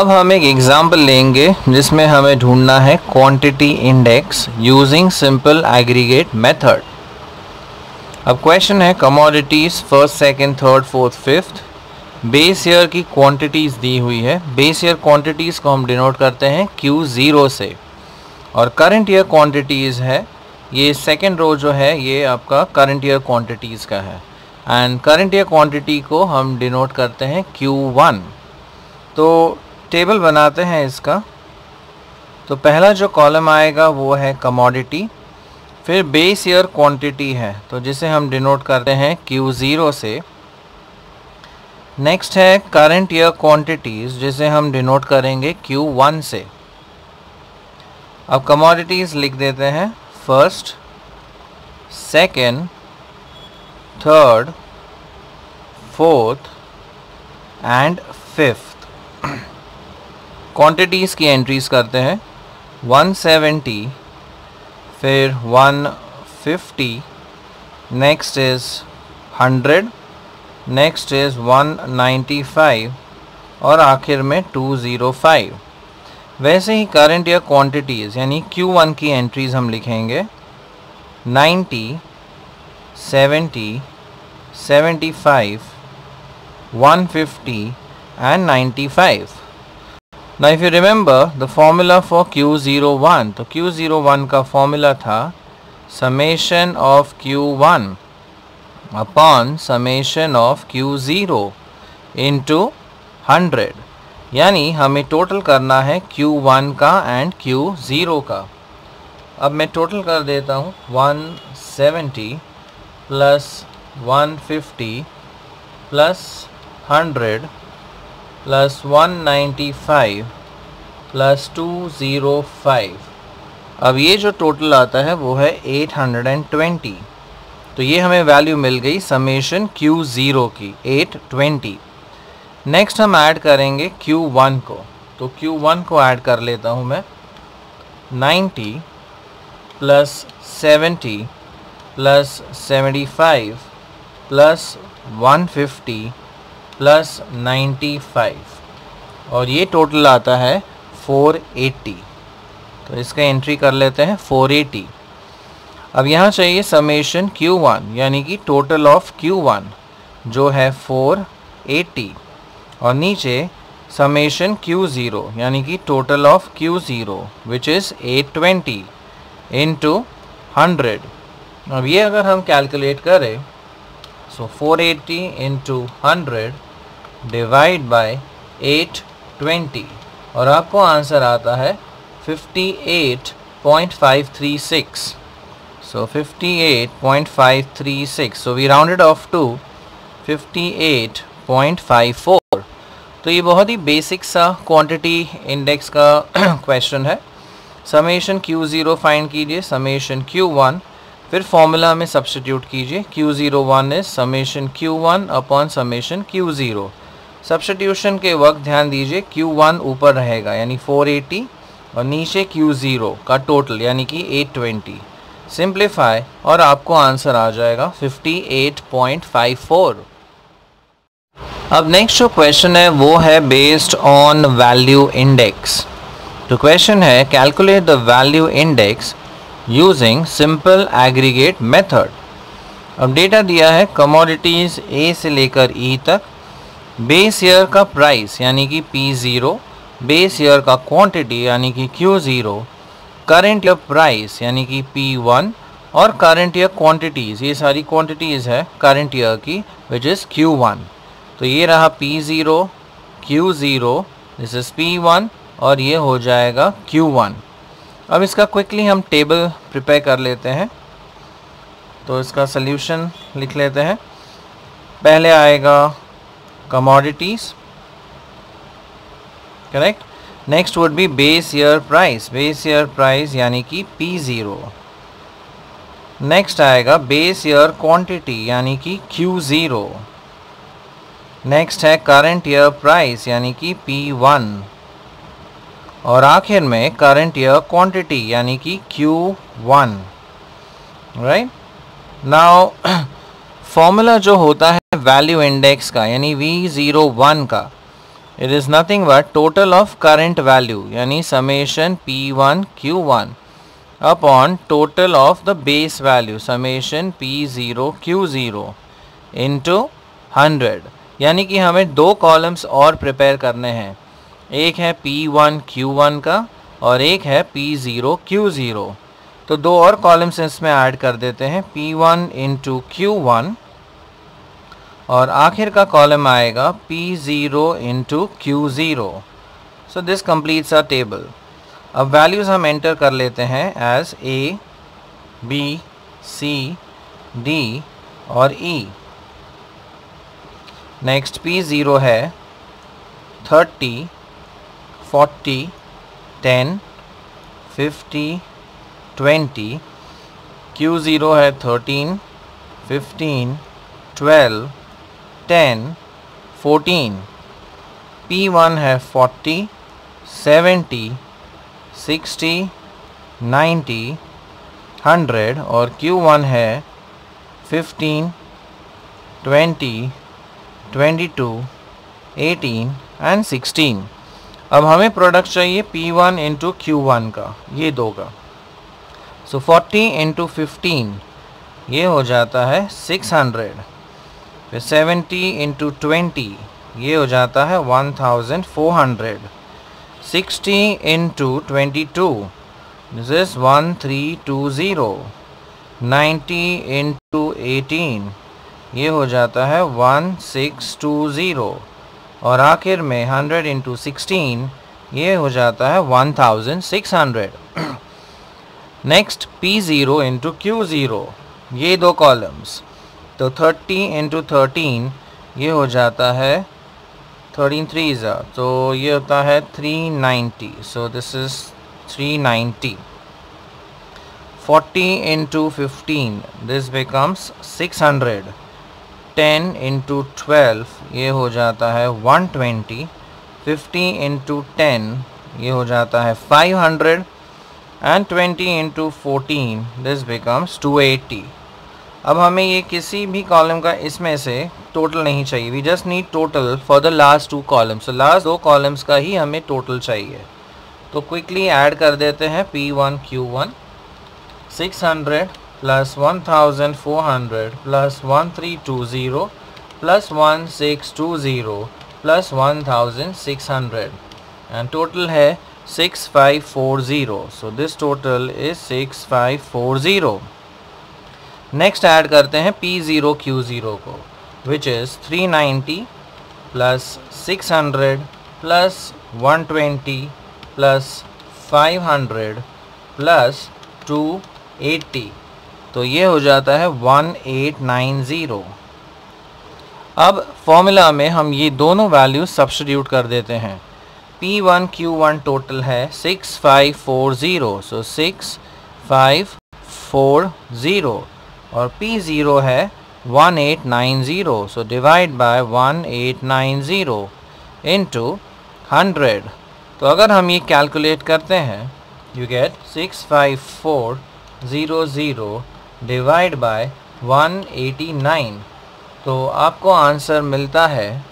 अब हम एक एग्ज़ाम्पल लेंगे, जिसमें हमें ढूंढना है quantity index using simple aggregate method अब क्वेश्चन है commodities first second third fourth fifth base year की क्वांटिटीज़ दी हुई है। बेस ईयर क्वांटिटीज़ को हम डिनोट करते हैं क्यू ज़ीरो से। और करंट ईयर क्वांटिटीज़ है, ये सेकेंड रो जो है, ये आपका करंट ईयर क्वांटिटीज़ का है। एंड करंट ईयर क्वांटिटी को हम डिनोट करते हैं क्यू वन तो टेबल बनाते हैं इसका। तो पहला जो कॉलम आएगा वो है कमोडिटी फिर बेस ईयर क्वांटिटी है। तो जिसे हम डिनोट करते हैं क्यू ज़ीरो से। नेक्स्ट है करंट ईयर क्वांटिटीज़ जिसे हम डिनोट करेंगे क्यू वन से। अब कमोडिटीज़ लिख देते हैं। First second third fourth and fifth quantities की एंट्रीज करते हैं। 170 फिर 150 नेक्स्ट इज़ 100 नेक्स्ट इज़ 195 और आखिर में 205 वैसे ही करंट या क्वांटिटीज़ यानी Q1 की एंट्रीज़ हम लिखेंगे। 90 70 75 150 and 95 now if you remember the formula for q01 तो q01 का formula था summation of q1 upon summation of q0 into 100 यानी हमें टोटल करना है q1 का एंड q0 का अब मैं टोटल कर देता हूँ 170 प्लस 150 प्लस 100 प्लस 195 प्लस 205 अब ये जो टोटल आता है, वो है 820 तो ये हमें वैल्यू मिल गई समेशन क्यू ज़ीरो की 820 नेक्स्ट हम ऐड करेंगे क्यू वन को। तो क्यू वन को ऐड कर लेता हूँ मैं। 90 प्लस 70 प्लस 75 प्लस 150 प्लस 95 और ये टोटल आता है 480 तो इसका एंट्री कर लेते हैं 480 अब यहाँ चाहिए समेशन Q1 यानी कि टोटल ऑफ़ Q1 जो है 480 और नीचे समेशन Q0 यानी कि total of Q0 which is 820 into hundred अब ये अगर हम कैलकुलेट करें so 480 into hundred divide by 820 और आपको आंसर आता है 58.536 so 58.536 so, we rounded off to 58.54 तो ये बहुत ही बेसिक सा क्वांटिटी इंडेक्स का क्वेश्चन है। समेशन Q0 फाइंड कीजिए समेशन Q1 फिर फॉर्मूला में सब्सटीट्यूट कीजिए। Q01 is summation Q one upon summation Q0 substitution के वक्त ध्यान दीजिए Q1 ऊपर रहेगा, यानी 480 और नीचे Q0 का टोटल यानी कि 820 सिंप्लीफाई और आपको आंसर आ जाएगा 58.54 अब नेक्स्ट जो क्वेश्चन है, वो है बेस्ड ऑन वैल्यू इंडेक्स तो क्वेश्चन है calculate the value index using simple aggregate method अब डेटा दिया है कमोडिटीज़ ए से लेकर ई e तक बेस ईयर का प्राइस यानी कि पी ज़ीरो, बेस ईयर का क्वांटिटी यानी कि Q zero, current year price यानी कि पी वन और करंट ईयर क्वांटिटीज़ ये सारी क्वांटिटीज़ है करंट ईयर की विच इज़ क्यू वन। तो ये रहा P zero Q zero this is P one और ये हो जाएगा क्यू वन। अब इसका क्विकली हम टेबल प्रिपेयर कर लेते हैं। तो इसका सल्यूशन लिख लेते हैं। पहले आएगा commodities. Correct? Next would be base year price. Base year price यानी कि P0 नेक्स्ट आएगा बेस ईयर क्वांटिटी यानी कि Q0 नेक्स्ट है करंट ईयर प्राइस यानी कि P1 और आखिर में करंट ईयर क्वांटिटी यानी कि Q1 राइट नाउ फॉर्मूला जो होता है वैल्यू इंडेक्स का, यानी वी ज़ीरो वन का it is nothing but total of current value यानी summation P one Q one upon total of the base value summation P zero Q zero into hundred यानी कि हमें दो columns और prepare करने हैं। एक है पी वन क्यू वन का, और एक है पी ज़ीरो क्यू ज़ीरो तो दो और कॉलम्स इसमें ऐड कर देते हैं P one into Q one और आखिर का कॉलम आएगा P zero into Q zero so this completes a table अब वैल्यूज़ हम एंटर कर लेते हैं as A B C D और ई. नेक्स्ट पी ज़ीरो है thirty forty ten fifty twenty Q zero है thirteen fifteen twelve ten fourteen P one है forty seventy sixty ninety hundred और क्यू वन है fifteen twenty twenty two eighteen and sixteen अब हमें product चाहिए P one into Q one का, ये दो का। सो फोर्टी इंटू फिफ्टीन ये हो जाता है सिक्स हंड्रेड फिर सेवेंटी इंटू ट्वेंटी, ये हो जाता है one thousand four hundred. Sixty into twenty two this is one three two zero. Ninety into eighteen, ये हो जाता है वन सिक्स टू ज़ीरो। और आखिर में हंड्रेड इंटू सिक्सटीन, ये हो जाता है one thousand six hundred. Next P zero into Q zero, ये दो कॉलम्स तो थर्टी इंटू थर्टीन ये हो जाता है थर्टीन थ्री ज़ा तो ये होता है three ninety so this is three ninety forty into fifteen this becomes six hundred ten into twelve ये हो जाता है one twenty fifty into ten ये हो जाता है five hundred and twenty into fourteen this becomes two eighty अब हमें ये किसी भी कॉलम का इसमें से टोटल नहीं चाहिए। We just need total for the last two columns last दो कॉलम्स का ही हमें टोटल चाहिए। तो क्विकली ऐड कर देते हैं P one Q one six hundred plus one thousand four hundred plus one three two zero plus one six two zero plus one thousand six hundred and total है 6540 so, this total is 6540 next add करते हैं P0 Q0 को, which is 390 plus 600 plus 120 plus 500 plus 280 तो ये हो जाता है one eight nine zero अब फॉर्मूला में हम ये दोनों वैल्यू सब्सटीट्यूट कर देते हैं। P one Q one total है six five four zero so six five four zero और पी ज़ीरो है one eight nine zero so divide by one eight nine zero into hundred तो अगर हम ये कैलकुलेट करते हैं you get six five four zero zero divide by 189 तो आपको आंसर मिलता है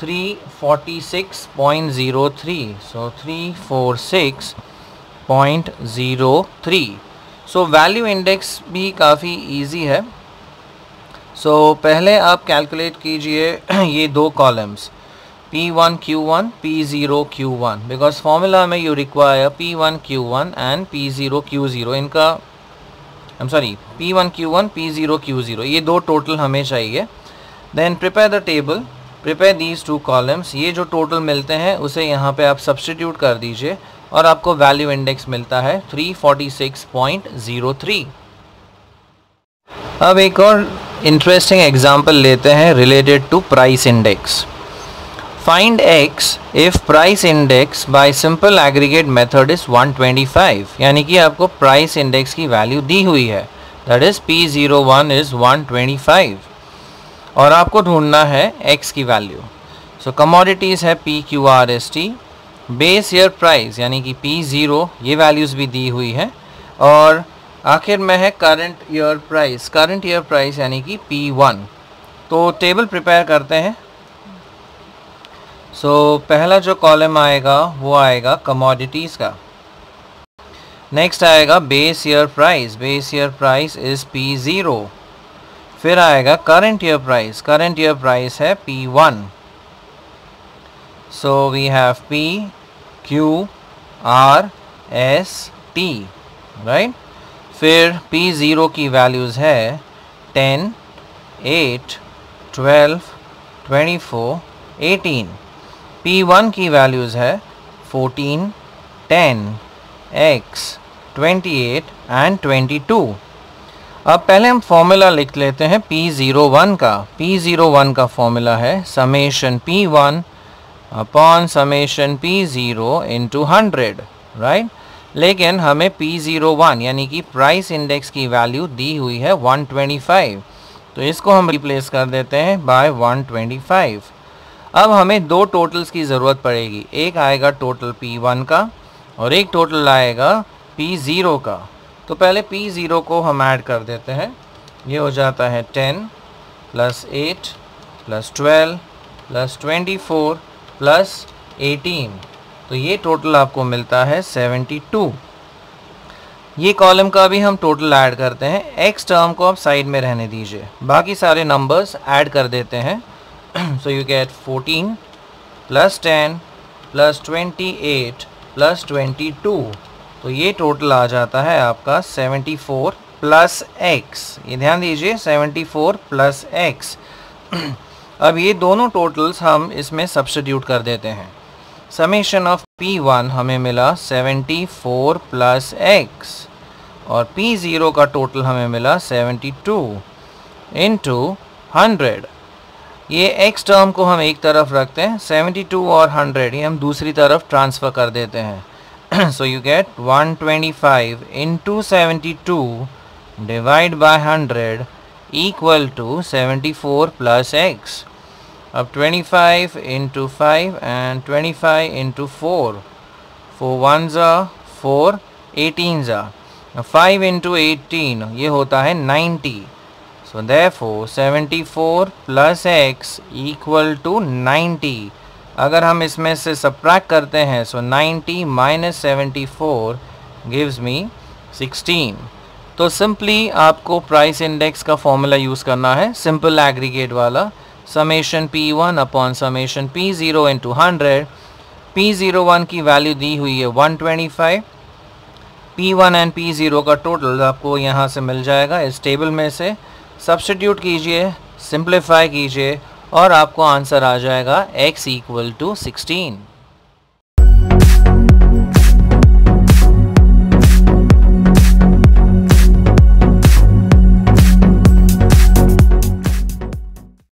346.03 सो 346.03 सो वैल्यू इंडेक्स भी काफ़ी इजी है। सो so, पहले आप कैलकुलेट कीजिए ये दो columns P1 Q1 P0 Q1 because formula में you require P1 Q1 and P0 Q0 इनका I am sorry P one Q one P zero Q zero ये दो टोटल हमें चाहिए। Then prepare the table prepare these two columns ये जो total मिलते हैं उसे यहाँ पे आप सब्सटीट्यूट कर दीजिए। और आपको वैल्यू इंडेक्स मिलता है 346.03 अब एक और इंटरेस्टिंग एग्जांपल लेते हैं related to price index find X if price index by simple aggregate method is 125 यानी कि आपको प्राइस इंडेक्स की वैल्यू दी हुई है। That is P zero one is one twenty five और आपको ढूंढना है एक्स की वैल्यू सो कमोडिटीज़ है P Q R S T base year price यानी कि P0 ये वैल्यूज़ भी दी हुई है। और आखिर में है current year price current year price यानी कि पी वन तो टेबल प्रिपेयर करते हैं। सो so, पहला जो कॉलम आएगा वो आएगा कमोडिटीज़ का। नेक्स्ट आएगा base year price base year price is P zero फिर आएगा current year price current year price है P one so we have P Q R S T right फिर पी ज़ीरो की वैल्यूज़ है ten eight twelve twenty four eighteen P one की values है fourteen ten X twenty eight and twenty two अब पहले हम formula लिख लेते हैं पी ज़ीरो वन का। पी ज़ीरो वन का फॉर्मूला है summation P one upon summation P zero into hundred right लेकिन हमें पी ज़ीरो वन यानी कि प्राइस इंडेक्स की वैल्यू दी हुई है वन ट्वेंटी फाइव तो इसको हम रिप्लेस कर देते हैं बाय 125 अब हमें दो टोटल्स की ज़रूरत पड़ेगी. एक आएगा टोटल पी वन का और एक टोटल आएगा पी ज़ीरो का. तो पहले पी ज़ीरो को हम ऐड कर देते हैं. ये हो जाता है ten plus eight plus twelve plus twenty four plus eighteen. तो ये टोटल आपको मिलता है 72 ये कॉलम का भी हम टोटल ऐड करते हैं। एक्स टर्म को आप साइड में रहने दीजिए। बाकी सारे नंबर्स ऐड कर देते हैं। So you get 14 plus 10 plus 28 plus 22 तो ये टोटल आ जाता है आपका 74 प्लस एक्स ये ध्यान दीजिए 74 प्लस एक्स अब ये दोनों टोटल्स हम इसमें सब्सटीट्यूट कर देते हैं। समेशन ऑफ़ P1 हमें मिला 74 फोर प्लस एक्स और P0 का टोटल हमें मिला 72 टू इंटू हंड्रेड ये x टर्म को हम एक तरफ़ रखते हैं 72 और 100 ये हम दूसरी तरफ़ ट्रांसफ़र कर देते हैं। So you get 125 twenty five into seventy two divide by hundred two seventy four plus X अब 25 into 5 and 25 into 4 4 ones are 4 18s are. 5 into 18 ये होता है 90 so, therefore 74 plus x equal to 90 अगर हम इसमें से सब्ट्रैक्ट करते हैं so so 90 minus seventy four gives me 16 तो सिंपली आपको प्राइस इंडेक्स का फॉर्मूला यूज़ करना है सिंपल एग्रीगेट वाला। Summation P one upon summation P zero into hundred P zero one की वैल्यू दी हुई है one twenty five P one and P zero का टोटल आपको यहाँ से मिल जाएगा इस टेबल में से। सब्सटीट्यूट कीजिए सिंप्लीफाई कीजिए और आपको आंसर आ जाएगा x इक्वल टू सिक्सटीन